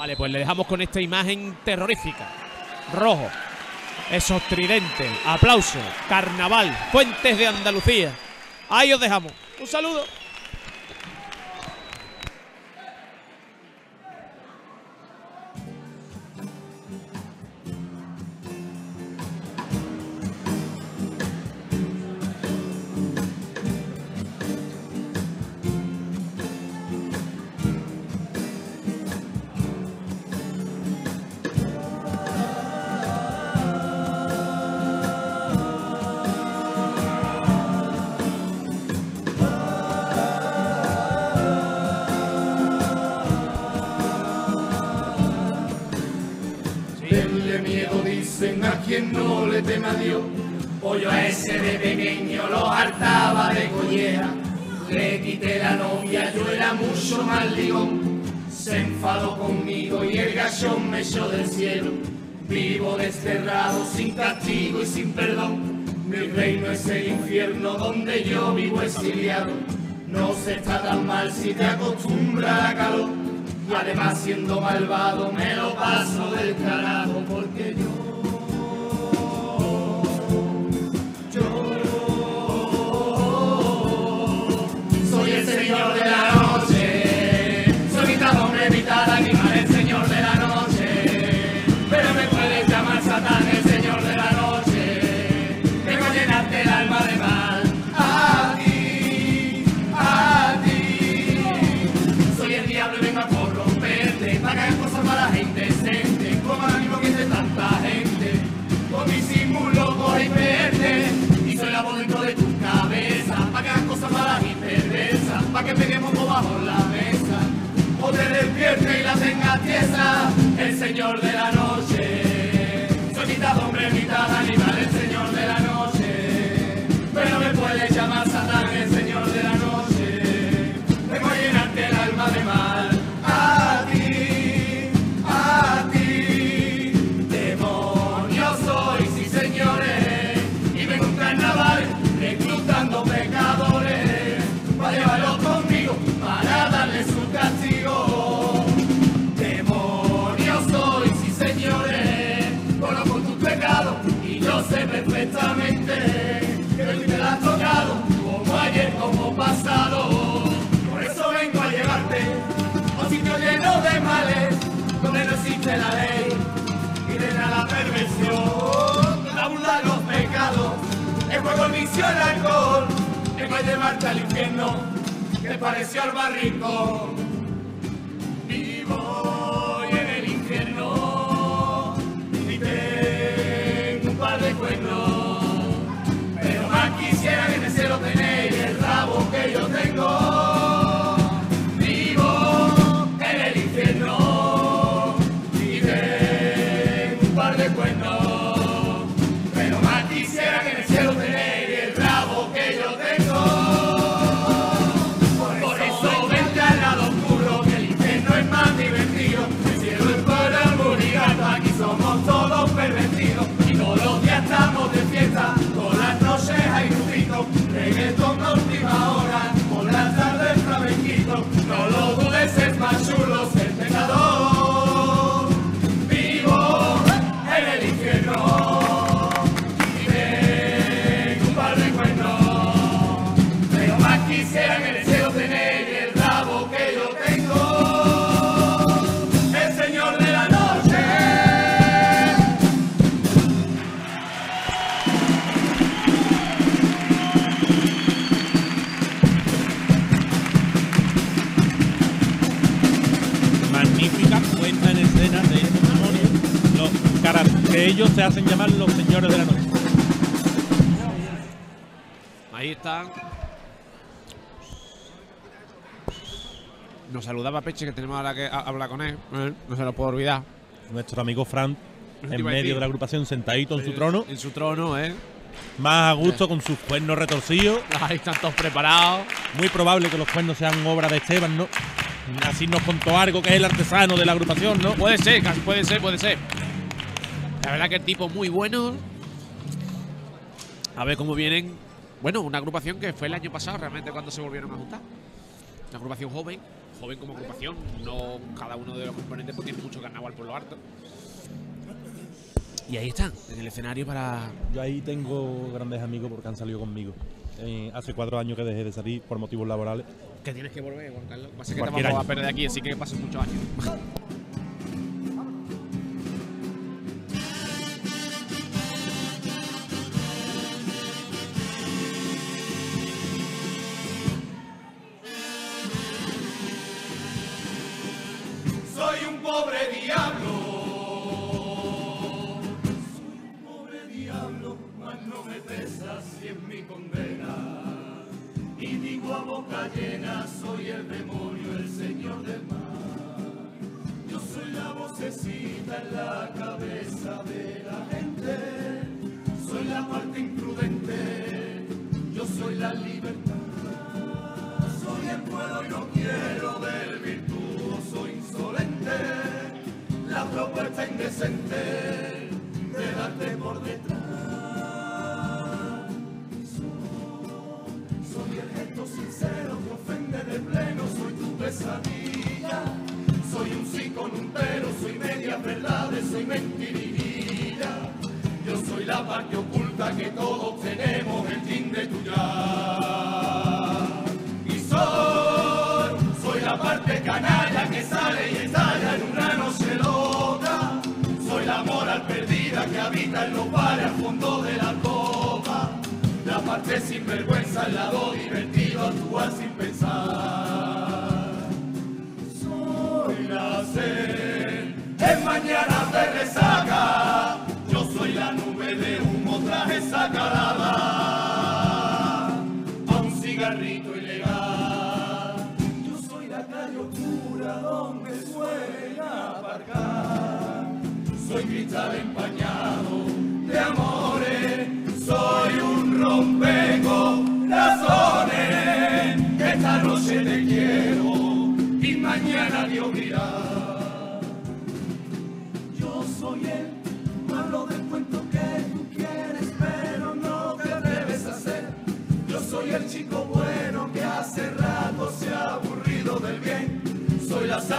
Vale, pues le dejamos con esta imagen terrorífica. Rojo. Esos tridentes. Aplauso. Carnaval. Fuentes de Andalucía. Ahí os dejamos. Un saludo. y sin perdón. Mi reino es el infierno donde yo vivo exiliado. No se está tan mal si te acostumbra a calor. Y además siendo malvado me lo paso del carajo porque yo que peguemos bajo la mesa, o te despierte y la tenga tiesa, el señor de la noche. Soy mitad hombre, mitad animal, el señor de la noche, pero me puede llamar Satán. vicio el alcohol, que vez de marcha al infierno, te pareció al barricón. que ellos se hacen llamar los señores de la noche. Ahí están. Nos saludaba Peche, que tenemos ahora que hablar con él. ¿eh? No se lo puedo olvidar. Nuestro amigo Fran, en medio de la agrupación, sentadito en su trono. En su trono, ¿eh? Más a gusto con sus cuernos retorcidos. Ahí están todos preparados. Muy probable que los cuernos sean obra de Esteban, ¿no? Así nos contó algo que es el artesano de la agrupación, ¿no? Puede ser, puede ser, puede ser. La verdad que el tipo muy bueno. A ver cómo vienen. Bueno, una agrupación que fue el año pasado realmente cuando se volvieron a juntar. Una agrupación joven, joven como agrupación. No cada uno de los componentes pues tiene mucho carnaval por lo harto. Y ahí están, en el escenario para. Yo ahí tengo grandes amigos porque han salido conmigo. Eh, hace cuatro años que dejé de salir por motivos laborales. Que tienes que volver, Juan Carlos. Pasa que te vamos año. a perder aquí, así que pasan muchos años. Boca llena, soy el demonio, el señor del mal. Yo soy la vocecita en la cabeza de la gente. Soy la parte imprudente. Yo soy la libertad. Soy el puedo y no quiero del virtuoso insolente, la propuesta indecente en los bares al fondo de la copa. La parte sin vergüenza, el lado divertido, actuar sin pensar. Soy la sed, en mañana de resaca. Yo soy la nube de humo tras esa calada a un cigarrito ilegal. Yo soy la calle oscura donde suelen aparcar. Soy cristal empañado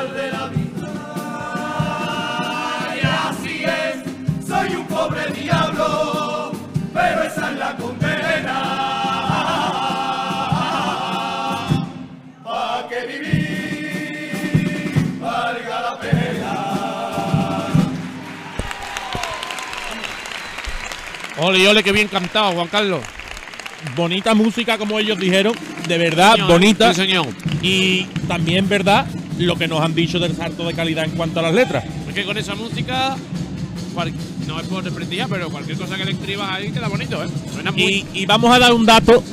De la vida. Y así es, soy un pobre diablo, pero esa es la condena. Pa' que vivir valga la pena. Ole, ole, qué bien cantado, Juan Carlos. Bonita música, como ellos dijeron, de verdad, Señor, bonita. Sí, señor. Y también verdad lo que nos han dicho del salto de calidad en cuanto a las letras. Es que con esa música, no es por desprestigiar, pero cualquier cosa que le escribas ahí queda bonito, ¿eh? Suena muy. Y, y vamos a dar un dato,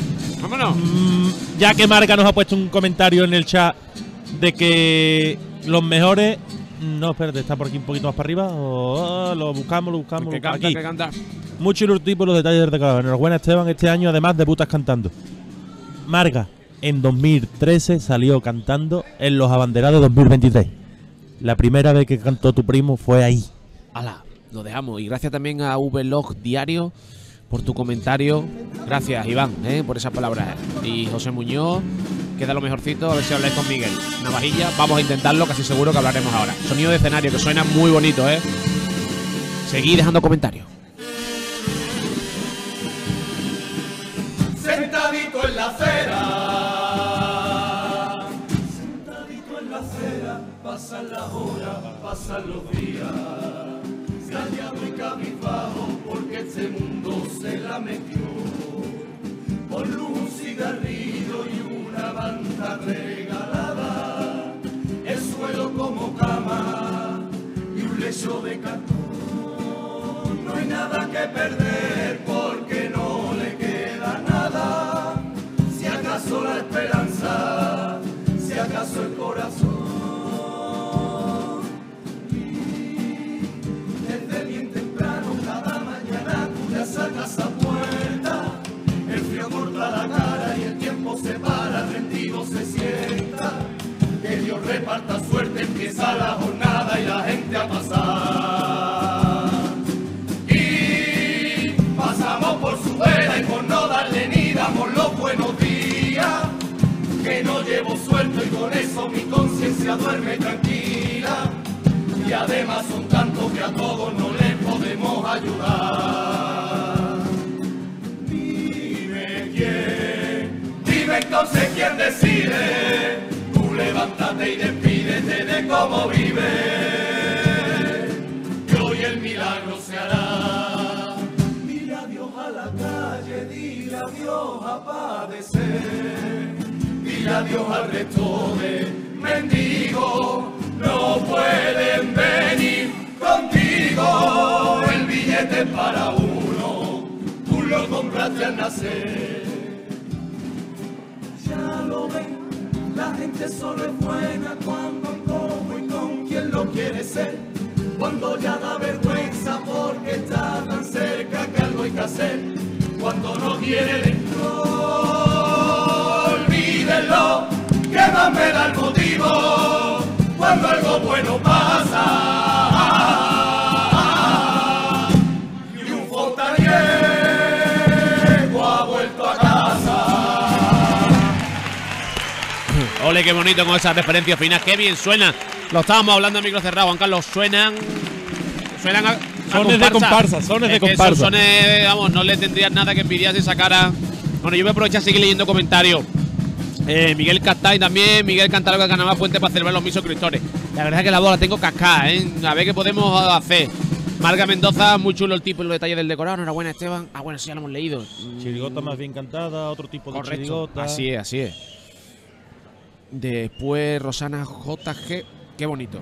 Vámonos. mm, ya que Marga nos ha puesto un comentario en el chat de que los mejores. No, espérate, está por aquí un poquito más para arriba. o- lo buscamos, lo buscamos. que canta, Aquí. que canta. Mucho los detalles del teclado. Enhorabuena, Esteban. Este año, además, debutas cantando. Marga, en 2013 salió cantando en los abanderados 2023. La primera vez que cantó tu primo fue ahí. Ala, lo dejamos. Y gracias también a Vlog Diario por tu comentario. Gracias, Iván, ¿eh? por esas palabras. Y José Muñoz, queda lo mejorcito. A ver si habláis con Miguel. Navajilla, vamos a intentarlo, casi seguro que hablaremos ahora. Sonido de escenario que suena muy bonito, ¿eh? Seguí dejando comentarios. Pasan las horas, pasan los días. Callado y cabizbajo porque este mundo se la metió. Con luz, un cigarrillo y una banda regalada. El suelo como cama y un lecho de cartón. No hay nada que perder Reparta suerte, empieza la jornada y la gente a pasar. Y pasamos por su vera y por no darle ni damos los buenos días. Que no llevo suelto y con eso mi conciencia duerme tranquila. Y además son tantos que a todos no les podemos ayudar. Dime quién, dime entonces quién decide. Cómo vives. Que hoy el milagro se hará. Dile adiós a la calle, dile adiós a padecer. Dile adiós al resto de mendigos. No pueden venir contigo. El billete para uno. Tú lo compraste al nacer. Ya lo ven, la gente solo es buena cuando, quiere ser. Cuando ya da vergüenza porque está tan cerca que algo hay que hacer. Cuando no quiere dentro, olvídenlo, que más me da el motivo. Cuando algo bueno pasa. Ole, qué bonito con esas referencias finas. Qué bien suena. Lo estábamos hablando en micro cerrado, Juan Carlos. Suenan. Suenan a. a Sones de comparsa, sones de esos comparsa. sones, vamos, no le tendrías nada que envidiar si sacara. Bueno, yo voy a aprovechar a seguir leyendo comentarios. Eh, Miguel Castay también, Miguel Cantalo que ganaba Fuente para celebrar los mis suscriptores. La verdad es que la voz la tengo cascada, ¿eh? A ver qué podemos hacer. Marga Mendoza, muy chulo el tipo y los detalles del decorado. Enhorabuena, Esteban. Ah, bueno, sí, ya lo hemos leído. Mm, Chirigota más bien cantada, otro tipo de Correcto. chirigota. Así es, así es. Después Rosana JG. Qué bonito.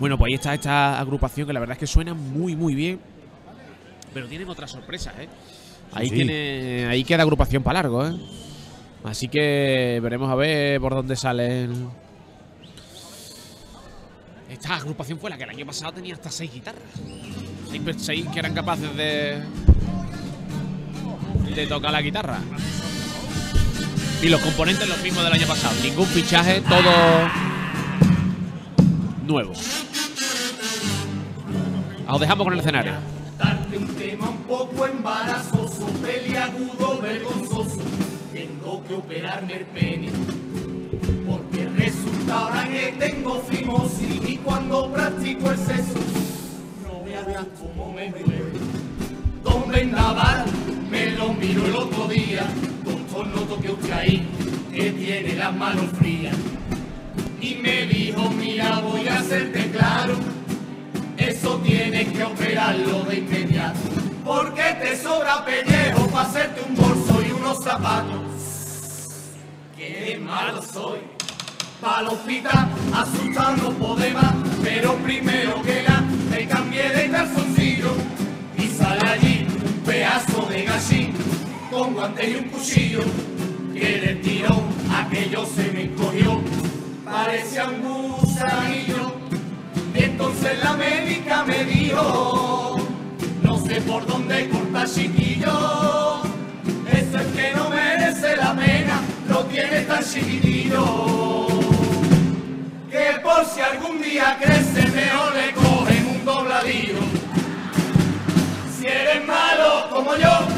Bueno, pues ahí está esta agrupación que la verdad es que suena muy, muy bien. Pero tienen otras sorpresas, ¿eh? Ahí, Sí. tiene, ahí queda agrupación para largo, ¿eh? Así que veremos a ver por dónde salen. Esta agrupación fue la que el año pasado tenía hasta seis guitarras. Seis, seis que eran capaces de. de tocar la guitarra. Y los componentes los mismos del año pasado. Ningún fichaje, todo nuevo. Os dejamos con el escenario. Darte un tema un poco embarazoso, peliagudo, vergonzoso. Tengo que operarme el pene. Porque resulta ahora que tengo fimosis y cuando practico el sexo, no veas cómo me duele. Don Vendaval me lo miró el otro día. Doctor, no toque usted ahí, que tiene las manos frías. Y me dijo, mira, voy a hacerte claro. Eso tienes que operarlo de inmediato. Porque te sobra pellejo para hacerte un bolso y unos zapatos. Qué malo soy. Para el hospital, podemos, pero primero que nada me cambié de calzoncillo y sale allí un pedazo de gallín con guante y un cuchillo que le tiró aquello se me encogió, parecía un gusanillo. Y entonces la médica me dijo, no sé por dónde cortar chiquillo, eso es que no merece la pena, lo tiene tan chiquitillo. Que por si algún día crece mejor le cogen un dobladillo. Si eres malo como yo,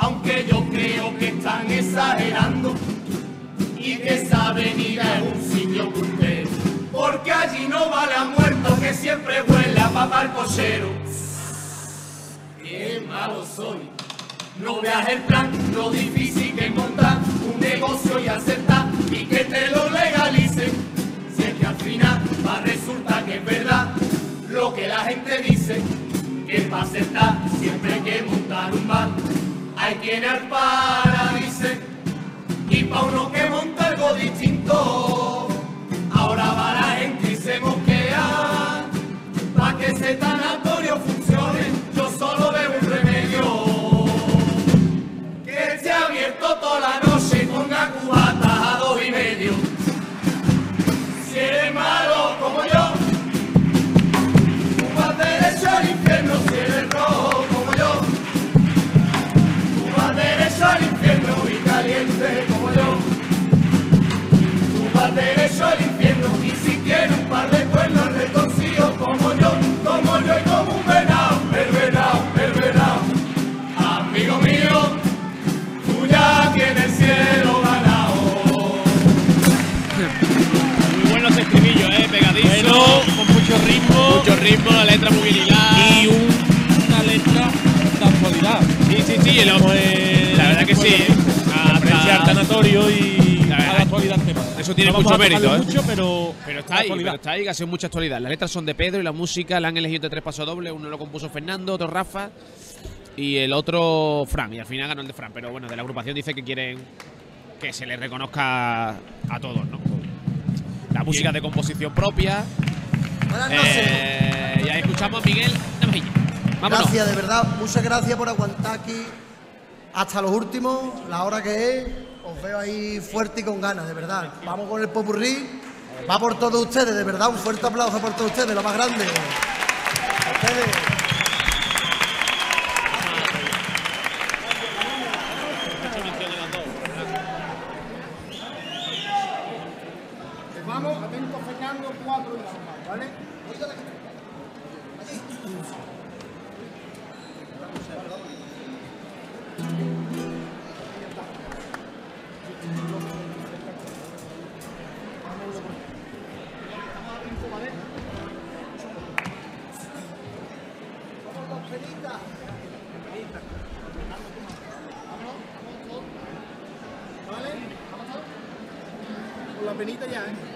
Aunque yo creo que están exagerando y que esa avenida es un sitio puntero. Porque allí no vale a muerto que siempre huele a papá el cochero. malo soy. No veas el plan, lo difícil que montar un negocio y aceptar y que te lo legalicen. Si es que al final va a resultar que es verdad lo que la gente dice, que para aceptar siempre hay que montar un bar. Hay quien al paraíso y pa' uno que monta algo distinto. Ahora va la gente y se mosquea, pa' que ese ritmo la letra muy y una letra de actualidad. Sí, sí, sí. Pues, la verdad que sí. Apreciar tanatorio y La a verdad, la actualidad tema. eso tiene No mucho a mérito, ¿eh? mucho, pero, Pero está ahí, pero está ahí, que ha sido mucha actualidad. Las letras son de Pedro y la música la han elegido de tres pasos dobles. Uno lo compuso Fernando, otro Rafa y el otro Fran. Y al final ganó el de Fran. Pero bueno, de la agrupación dice que quieren que se les reconozca a todos, ¿no? La música de composición propia. Buenas noches. Eh, ya escuchamos a Miguel. Vámonos. Gracias, de verdad. Muchas gracias por aguantar aquí hasta los últimos, la hora que es. Os veo ahí fuerte y con ganas, de verdad. Vamos con el popurrí. Va por todos ustedes, de verdad. Un fuerte aplauso por todos ustedes, lo más grande. A ustedes. Fernando, cuatro vamos, ¿vale? Con la penita ya, ¿eh?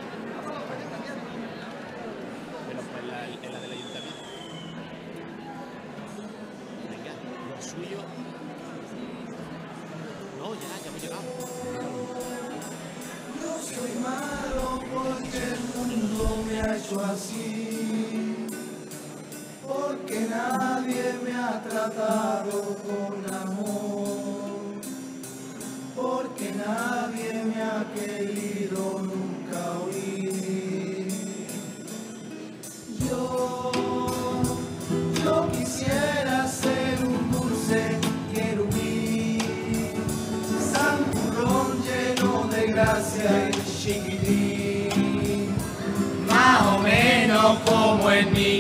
Chiquitín más o menos como el niño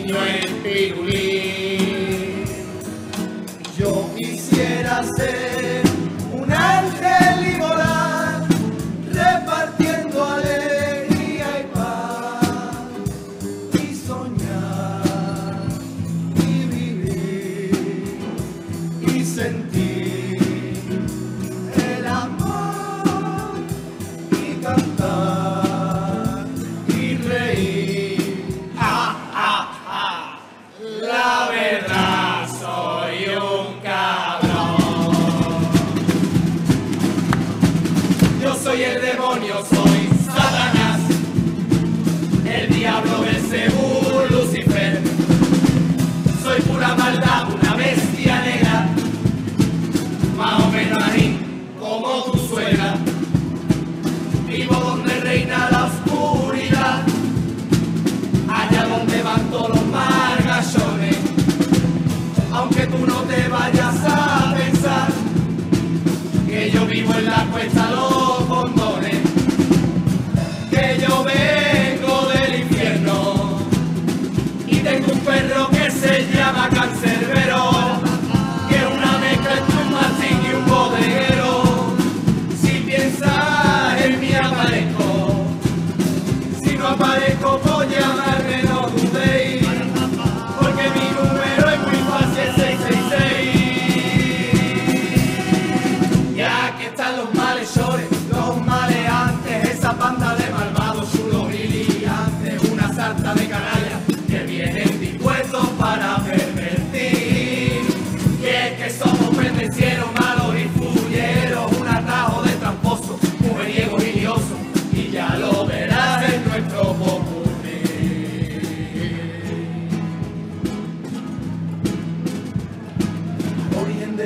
te vayas a pensar que yo vivo en la cuesta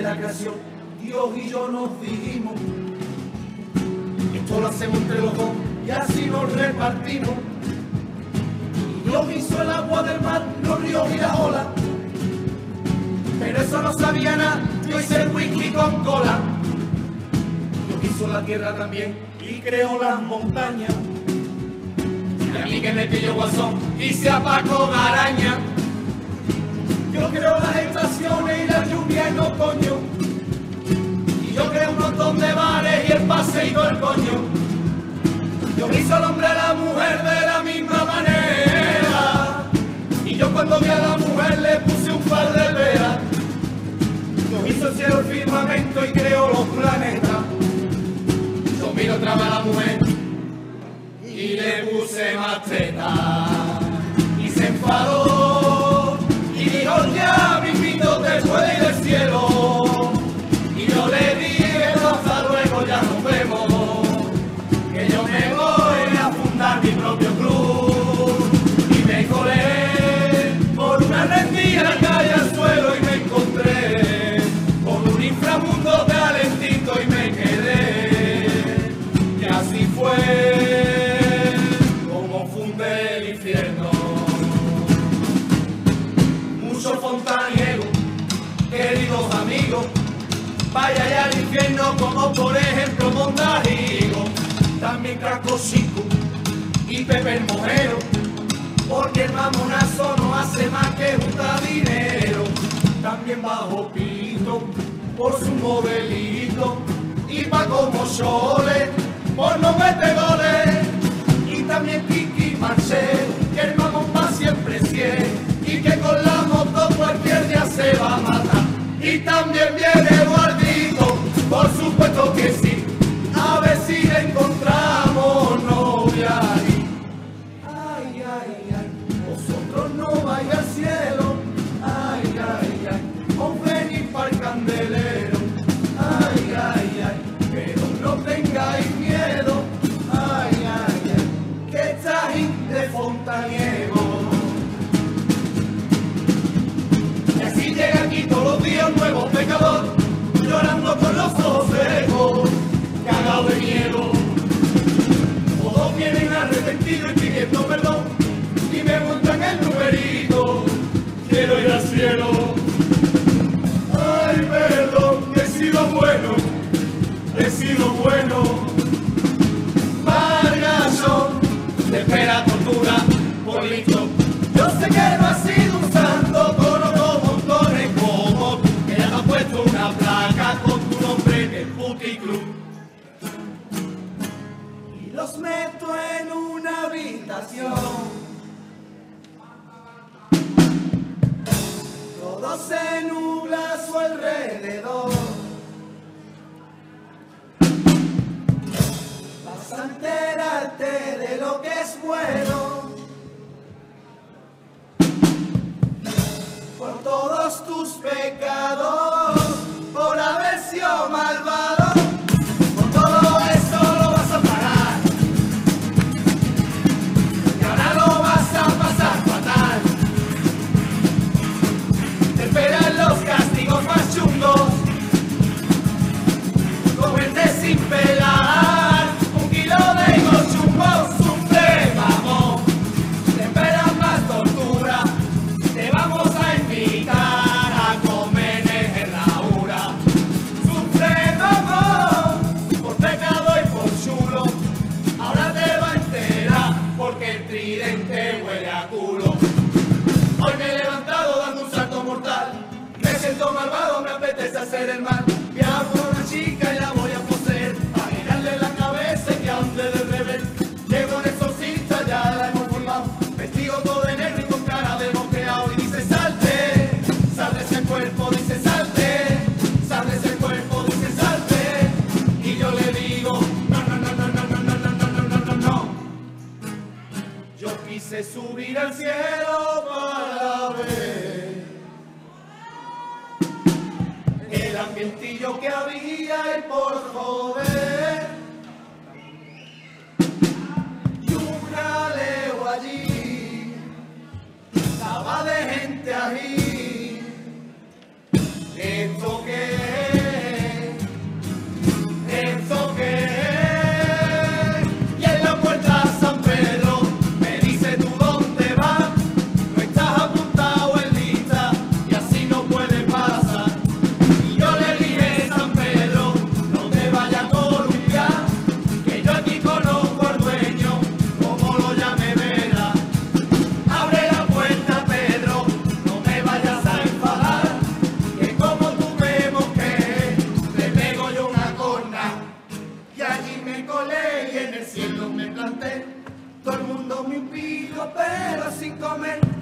la creación, Dios y yo nos dijimos. Esto lo hacemos entre los dos y así nos repartimos. Dios hizo el agua del mar, los ríos y la ola. Pero eso no sabía nada, yo hice el whisky con cola. Dios hizo la tierra también y creó las montañas. Y a mí que me pilló guasón y se apacó araña. Yo creo las estaciones y la lluvia en otoño. Y yo creo un montón de bares y el paseo del coño. Yo hizo al hombre a la mujer de la misma manera. Y yo cuando vi a la mujer le puse un par de velas. Yo hizo el cielo el firmamento y creó los planetas. Yo miro otra vez a la mujer y le puse más teta. Y se enfadó Georgia, mi pito te puede ir del cielo. Y no le también Cracosico y Pepe el Mojero, porque el mamonazo no hace más que juntar dinero, también Bajo Pito por su modelito y Paco Mochole por no meter goles y también Kiki Marcel, que el mamón va siempre cien y que con la moto cualquier día se va a matar. Y también viene ay, ay, ay, pero no tengáis miedo, ay, ay, ay, que estáis de fontaniego. Y así llega aquí todos los días un nuevo pecador, llorando con los ojos secos, cagado de miedo. Todos vienen arrepentidos y pidiendo perdón, y me muestran el numerito, quiero ir al cielo. Sido bueno, he sido bueno. Vargasón, te espera tortura por listo. Yo sé que no has sido un santo con otros montones como que ya te has puesto una placa con tu nombre en el puticlub. Y los meto en una habitación. Todo se nubla a su alrededor. Enterarte de lo que es bueno. Hacer el. Voy a una chica y la voy a poseer. A girarle la cabeza y que ande del revés. Llegó un exorcista, ya la hemos formado. Vestido todo de negro y con cara de mosqueado. Y dice salte, sal de ese cuerpo, dice salte. Sal de ese cuerpo, dice salte. Y yo le digo, no, no, no, no, no, no, no, no, no, no, no, no. Yo quise subir al cielo comer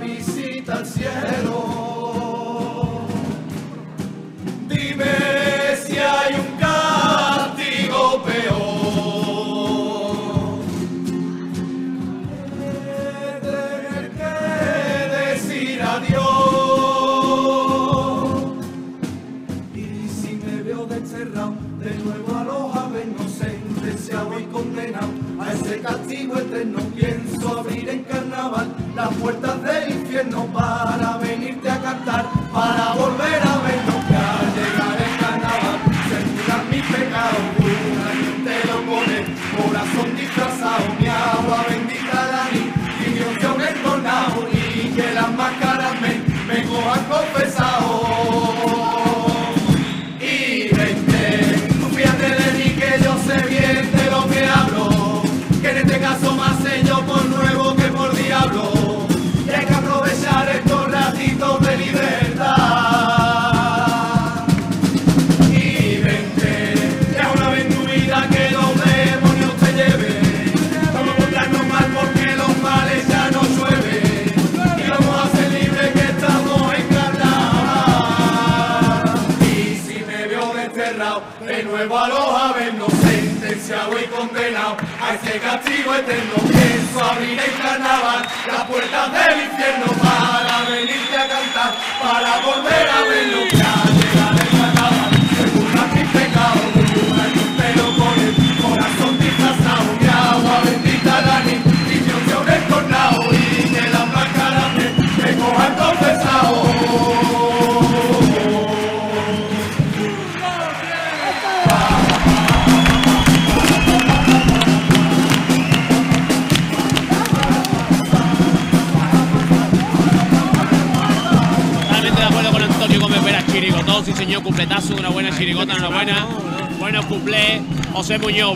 visita al cielo. infierno para venirte a cantar, para volver a vernos que al llegar el carnaval se curan mis pecados, una quien te lo pone, corazón disfrazado, mi agua bendita la mi, mi Dios yo me y que las máscaras me, me cojan confesado.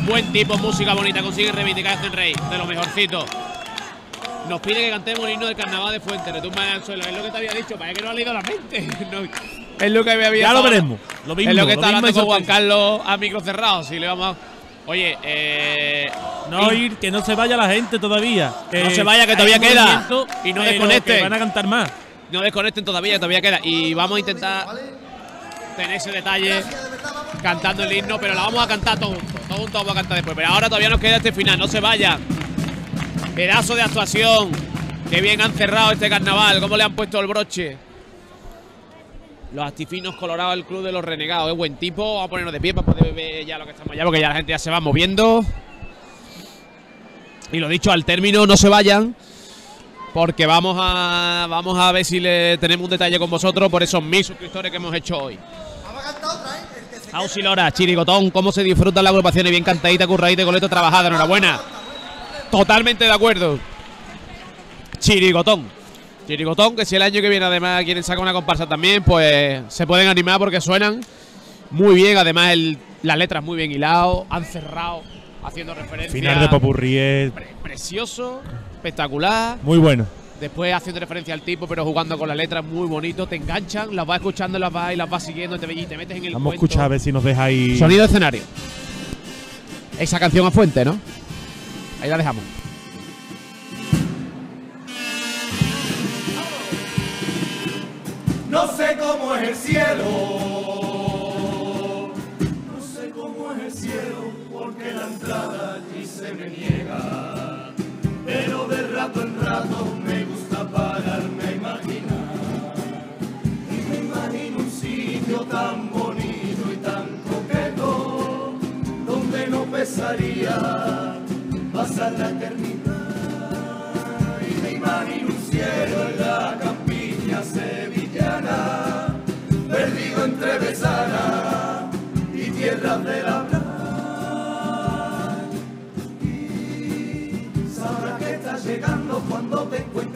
Buen tipo, música bonita, consigue reivindicar este rey, de lo mejorcito. Nos pide que cantemos el himno del carnaval de Fuente, retumba en el suelo. Es lo que te había dicho, parece que no ha leído la mente. No, es lo que me había Ya lo veremos. Lo mismo, es lo que está hablando con Juan. Carlos a micro cerrado. Si le vamos a. Oye, eh. No y- ir, que no se vaya la gente todavía. No se vaya, que todavía queda. Y no desconecten. que Van a cantar más. No desconecten todavía, todavía queda. Y vamos a intentar tener ese detalle cantando el himno, pero la vamos a cantar todos juntos. Todos juntos vamos a cantar después. Pero ahora todavía nos queda este final, no se vayan. Pedazo de actuación. Qué bien han cerrado este carnaval, cómo le han puesto el broche. Los astifinos colorados del Club de los Renegados. Es buen tipo. Vamos a ponernos de pie para poder ver ya lo que estamos ya, porque ya la gente ya se va moviendo. Y lo dicho, al término no se vayan. Porque vamos a vamos a ver si le tenemos un detalle con vosotros por esos mil suscriptores que hemos hecho hoy. Vamos a cantar otra, se Auxilora, Chirigotón, cómo se disfrutan las agrupaciones, bien cantadita, curradita y coleto trabajada, enhorabuena. Totalmente de acuerdo. Chirigotón. Chirigotón, que si el año que viene además quieren sacar una comparsa también, pues se pueden animar porque suenan muy bien. Además, el, las letras muy bien hilado, han cerrado, haciendo referencia. Final de Pre- precioso, espectacular. muy bueno. Después haciendo referencia al tipo, pero jugando con las letras muy bonito. Te enganchan, las vas escuchando, las vas y las vas siguiendo te, y te metes en el Vamos a escuchar a ver si nos deja ahí. Sonido de escenario. Esa canción a fuente, ¿no? Ahí la dejamos. No sé cómo es el cielo. No sé cómo es el cielo, porque la entrada allí se me niega. Pero de rato en rato pararme a imaginar. Y me imagino un sitio tan bonito y tan coqueto, donde no pesaría pasar la eternidad. Y me imagino un cielo en la campiña sevillana, perdido entre Besana y tierras de la playa. Llegando cuando te encuentres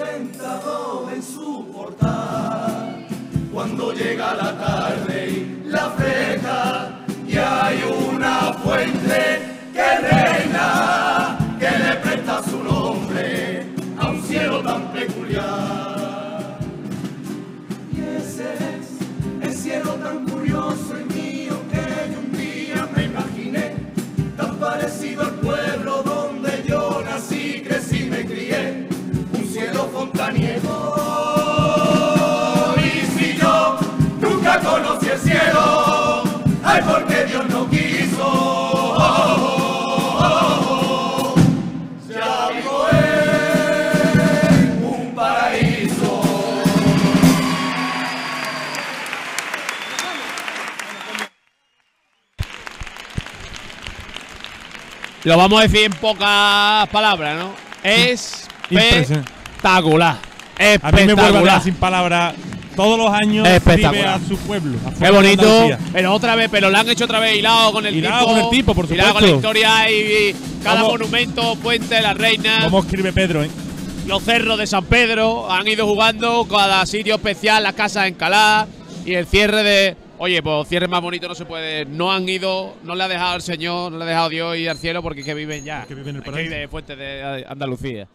sentados en su portal. Cuando llega la tarde Lo vamos a decir en pocas palabras, ¿no? Es Impresionante. espectacular. A mí me vuelve a Espectacular. dejar sin palabras todos los años Espectacular. a su pueblo. a Qué de bonito. Andalucía. Pero otra vez, pero lo han hecho otra vez hilado con el Hilado tipo. con el tipo, por Hilado con la supuesto. historia y, y cada ¿Cómo? monumento, puente, la reina, ¿Cómo escribe Pedro, eh? los cerros de San Pedro. Han ido jugando cada sitio especial, las casas en Calá y el cierre de. Oye, pues cierre más bonito no se puede. No han ido, no le ha dejado el Señor, no le ha dejado Dios ir al cielo porque es que viven ya. que viven en el Es que Fuente de Andalucía.